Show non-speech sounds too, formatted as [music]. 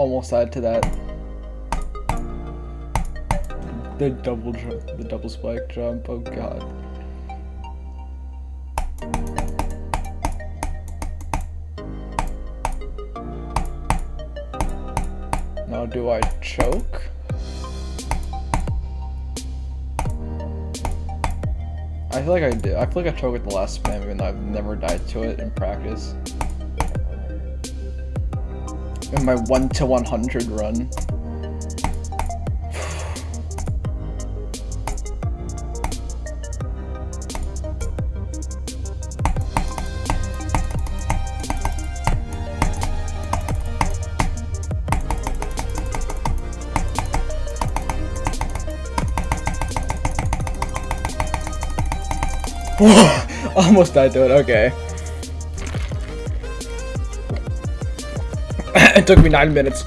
almost add to that. The double jump, the double spike jump, oh god. Now do I choke? I feel like I did. I feel like I choked at the last spam even though I've never died to it in practice. In my 1 to 100 run. [sighs] Almost died to it, okay. [laughs] it took me 9 minutes.